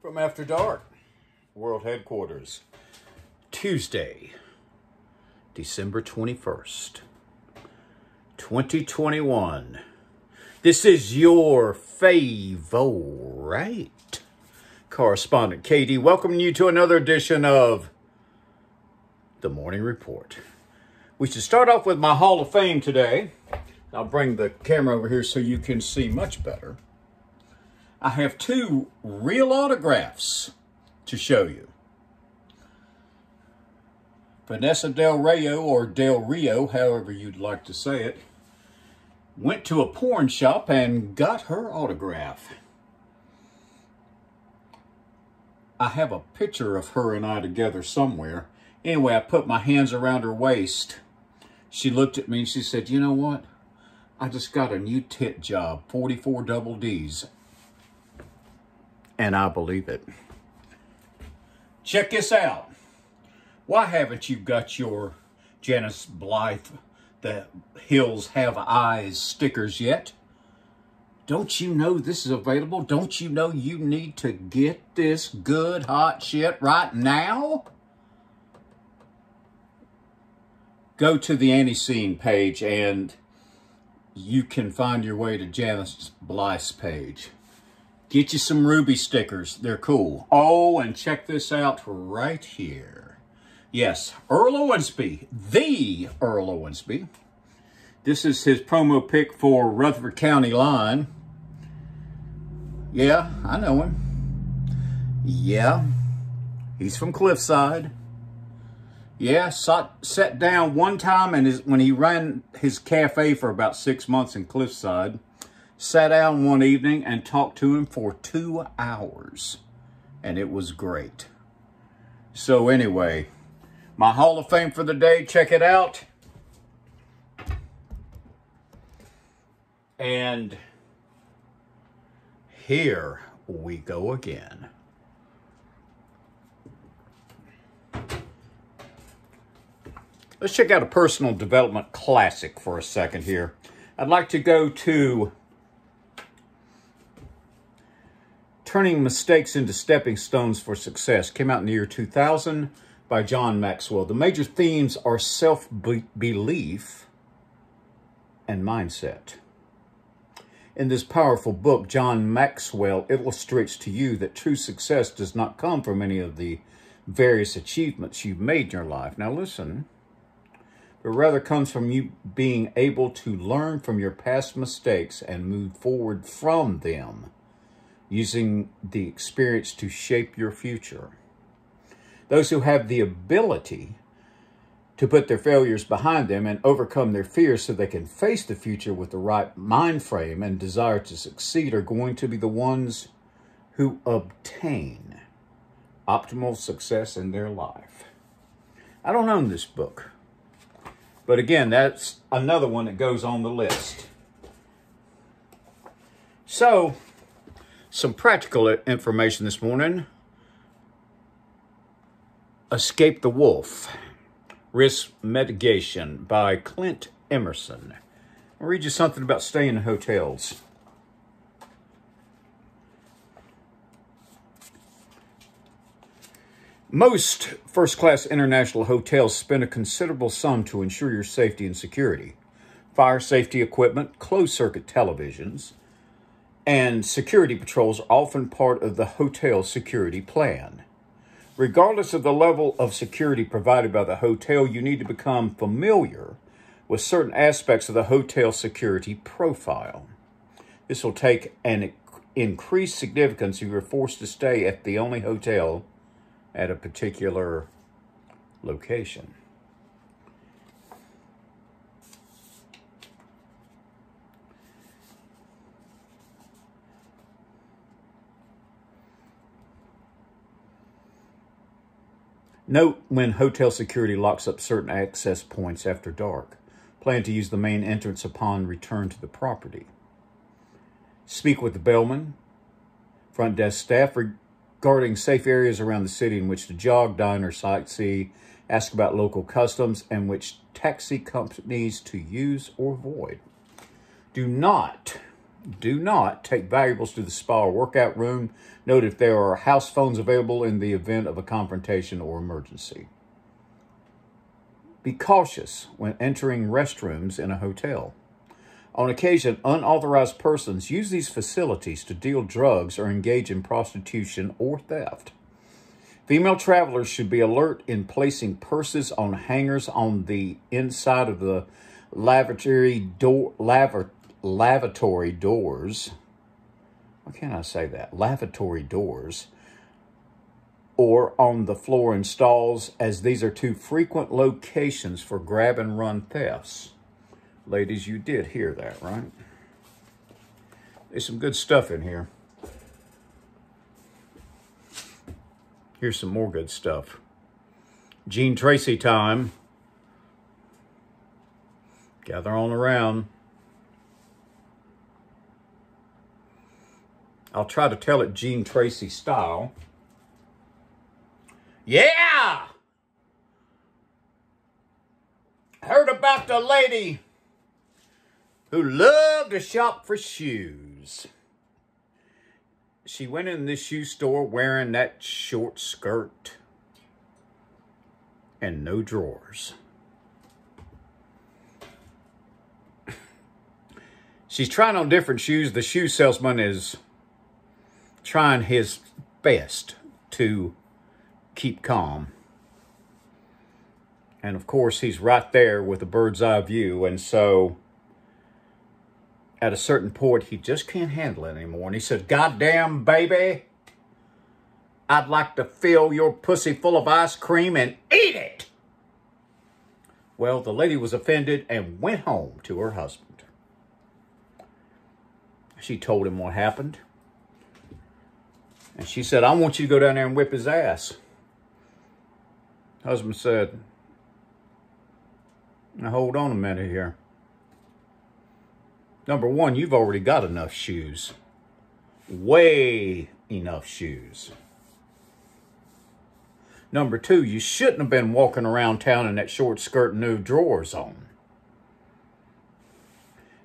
From After Dark, World Headquarters, Tuesday, December 21st, 2021. This is your favorite correspondent, Katie, welcoming you to another edition of The Morning Report. We should start off with my Hall of Fame today. I'll bring the camera over here so you can see much better. I have two real autographs to show you. Vanessa Del Rio, or Del Rio, however you'd like to say it, went to a porn shop and got her autograph. I have a picture of her and I together somewhere. Anyway, I put my hands around her waist. She looked at me and she said, you know what? I just got a new tit job, 44 double D's and I believe it. Check this out. Why haven't you got your Janus Blythe, the Hills Have Eyes stickers yet? Don't you know this is available? Don't you know you need to get this good hot shit right now? Go to the Anti-Scene page and you can find your way to Janus Blythe's page. Get you some Ruby stickers. They're cool. Oh, and check this out right here. Yes, Earl Owensby, the Earl Owensby. This is his promo pick for Rutherford County Line. Yeah, I know him. Yeah, he's from Cliffside. Yeah, sat, sat down one time and his, when he ran his cafe for about six months in Cliffside, sat down one evening and talked to him for two hours. And it was great. So anyway, my Hall of Fame for the day, check it out. And here we go again. Let's check out a personal development classic for a second here. I'd like to go to Turning Mistakes into Stepping Stones for Success came out in the year 2000 by John Maxwell. The major themes are self-belief and mindset. In this powerful book, John Maxwell illustrates to you that true success does not come from any of the various achievements you've made in your life. Now listen, but rather comes from you being able to learn from your past mistakes and move forward from them using the experience to shape your future. Those who have the ability to put their failures behind them and overcome their fears so they can face the future with the right mind frame and desire to succeed are going to be the ones who obtain optimal success in their life. I don't own this book, but again, that's another one that goes on the list. So, some practical information this morning. Escape the Wolf, Risk Mitigation by Clint Emerson. I'll read you something about staying in hotels. Most first-class international hotels spend a considerable sum to ensure your safety and security. Fire safety equipment, closed-circuit televisions, and security patrols are often part of the hotel security plan. Regardless of the level of security provided by the hotel, you need to become familiar with certain aspects of the hotel security profile. This will take an increased significance if you're forced to stay at the only hotel at a particular location. Note when hotel security locks up certain access points after dark. Plan to use the main entrance upon return to the property. Speak with the bellman, front desk staff regarding safe areas around the city in which to jog, dine, or sightsee. Ask about local customs and which taxi companies to use or avoid. Do not Do not take valuables to the spa or workout room. Note if there are house phones available in the event of a confrontation or emergency. Be cautious when entering restrooms in a hotel. On occasion, unauthorized persons use these facilities to deal drugs or engage in prostitution or theft. Female travelers should be alert in placing purses on hangers on the inside of the lavatory door lav- lavatory doors. Why can't I say that? Lavatory doors or on the floor in stalls, as these are two frequent locations for grab and run thefts. Ladies, you did hear that, right? There's some good stuff in here. Here's some more good stuff. Gene Tracy time. Gather on around. I'll try to tell it Gene Tracy style. Yeah! Heard about the lady who loved to shop for shoes. She went in the shoe store wearing that short skirt and no drawers. She's trying on different shoes. The shoe salesman is trying his best to keep calm. And of course, he's right there with a bird's eye view. And so at a certain point, he just can't handle it anymore. And he said, Goddamn, baby, I'd like to fill your pussy full of ice cream and eat it. Well, the lady was offended and went home to her husband. She told him what happened. And she said, I want you to go down there and whip his ass. Husband said, now hold on a minute here. Number one, you've already got enough shoes. Way enough shoes. Number two, you shouldn't have been walking around town in that short skirt and no drawers on.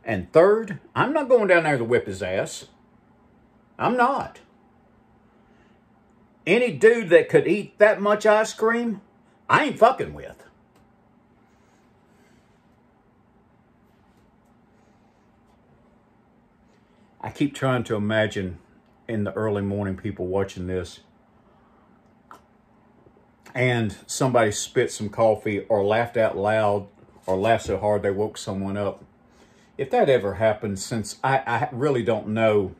And third, I'm not going down there to whip his ass. I'm not. Any dude that could eat that much ice cream, I ain't fucking with. I keep trying to imagine in the early morning people watching this and somebody spit some coffee or laughed out loud or laughed so hard they woke someone up. If that ever happened, since I, I really don't know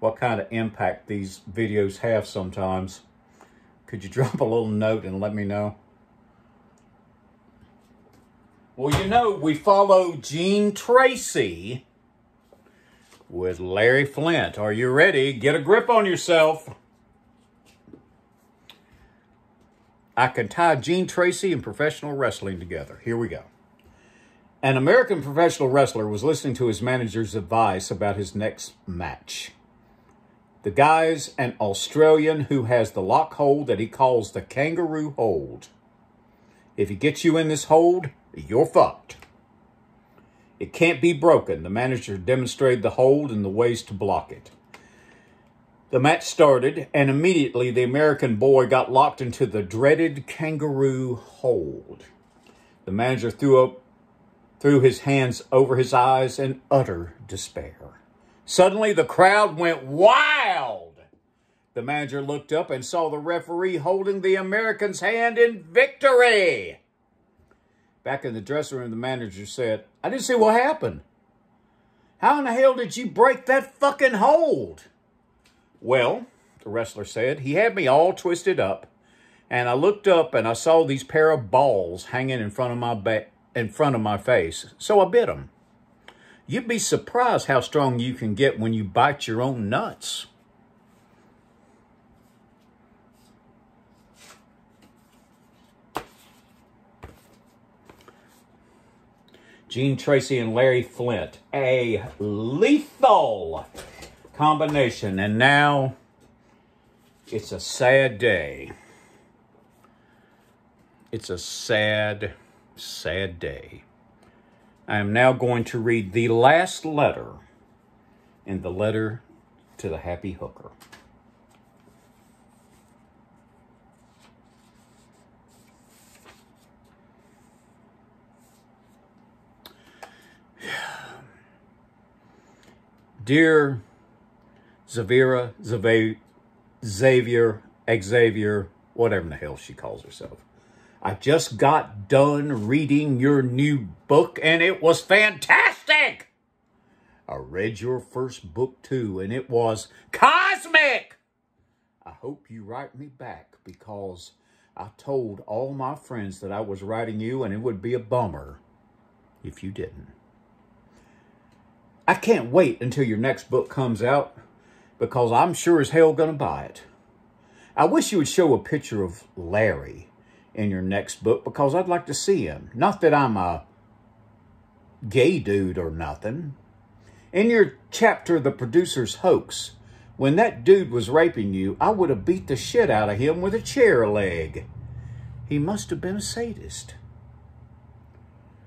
what kind of impact these videos have sometimes, could you drop a little note and let me know? Well, you know, we follow Gene Tracy with Larry Flynt. Are you ready? Get a grip on yourself. I can tie Gene Tracy and professional wrestling together. Here we go. An American professional wrestler was listening to his manager's advice about his next match. The guy's an Australian who has the lock hold that he calls the kangaroo hold. If he gets you in this hold, you're fucked. It can't be broken. The manager demonstrated the hold and the ways to block it. The match started, and immediately the American boy got locked into the dreaded kangaroo hold. The manager threw up threw his hands over his eyes in utter despair. Suddenly the crowd went wild. The manager looked up and saw the referee holding the American's hand in victory. Back in the dressing room, the manager said, I didn't see what happened. How in the hell did you break that fucking hold? Well, the wrestler said, he had me all twisted up, and I looked up and I saw these pair of balls hanging in front of my back, in front of my face, so I bit them. You'd be surprised how strong you can get when you bite your own nuts. Gene Tracy and Larry Flynt. A lethal combination. And now it's a sad day. It's a sad, sad day. I am now going to read the last letter in the letter to the happy hooker. Dear Xaviera, Xavier, Xavier, whatever the hell she calls herself. I just got done reading your new book and it was fantastic. I read your first book too and it was cosmic. I hope you write me back because I told all my friends that I was writing you and it would be a bummer if you didn't. I can't wait until your next book comes out because I'm sure as hell going to buy it. I wish you would show a picture of Larry in your next book because I'd like to see him. Not that I'm a gay dude or nothing. In your chapter, The Producer's Hoax, when that dude was raping you, I would have beat the shit out of him with a chair leg. He must have been a sadist.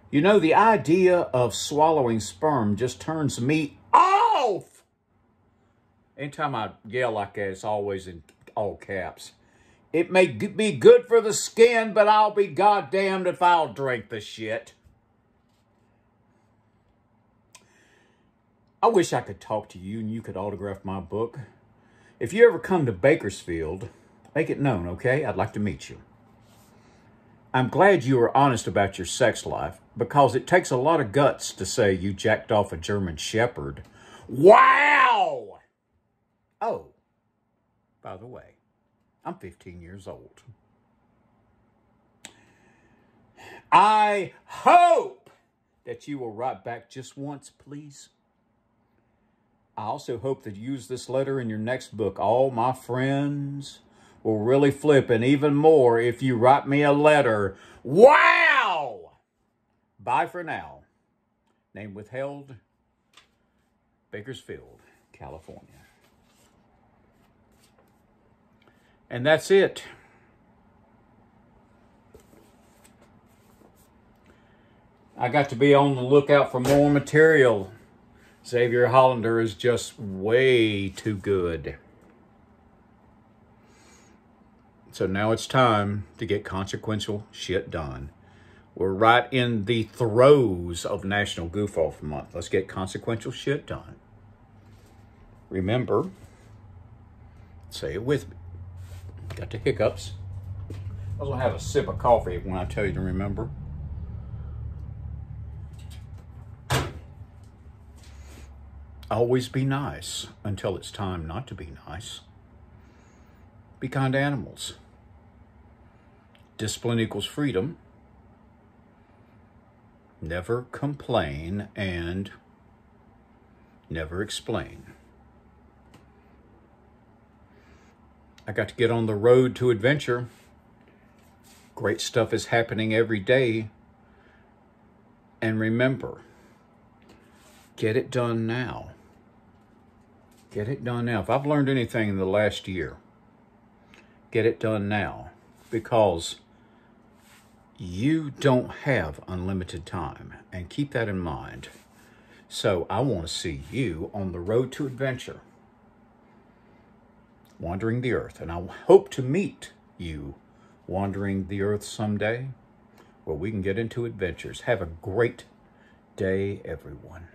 You know, the idea of swallowing sperm just turns me off. Anytime I yell like that, it's always in all caps. It may be good for the skin, but I'll be goddamned if I'll drink the shit. I wish I could talk to you and you could autograph my book. If you ever come to Bakersfield, make it known, okay? I'd like to meet you. I'm glad you are honest about your sex life because it takes a lot of guts to say you jacked off a German Shepherd. Wow! Oh, by the way, I'm 15 years old. I hope that you will write back just once, please. I also hope that you use this letter in your next book. All my friends will really flip, and even more if you write me a letter. Wow! Bye for now. Name withheld, Bakersfield, California. And that's it. I got to be on the lookout for more material. Xavier Hollander is just way too good. So now it's time to get consequential shit done. We're right in the throes of National Goof Off Month. Let's get consequential shit done. Remember, say it with me. Got the hiccups. I was to have a sip of coffee when I tell you to remember. Always be nice until it's time not to be nice. Be kind to animals. Discipline equals freedom. Never complain and never explain. I got to get on the road to adventure. Great stuff is happening every day. And remember, get it done now. Get it done now. If I've learned anything in the last year, get it done now because you don't have unlimited time and keep that in mind. So I want to see you on the road to adventure wandering the earth. And I hope to meet you wandering the earth someday where we can get into adventures. Have a great day, everyone.